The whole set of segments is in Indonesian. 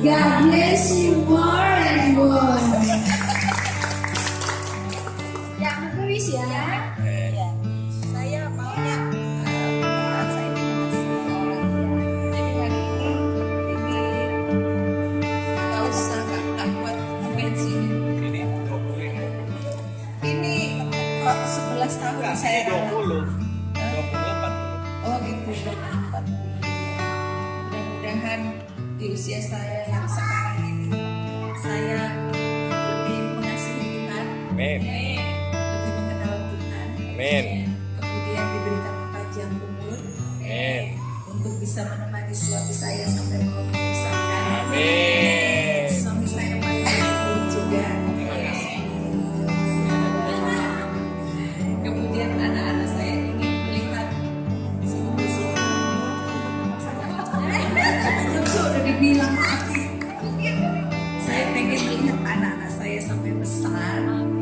God bless you more and more. Yang tertulis ya. Ya. ya. Saya maunya eh, eh, tahun saya 20 20 40 oh gitu 40 mudah-mudahan di usia saya yang sekarang ini saya lebih mengasihi Tuhan Amin. lebih mengenal Tuhan Amin. Iya. kemudian diberikan panjang umur Amin. untuk bisa menemani suami saya sampai mau tahun Amin bilang saya pengen lihat anak-anak saya sampai besar.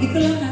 Itulah kan.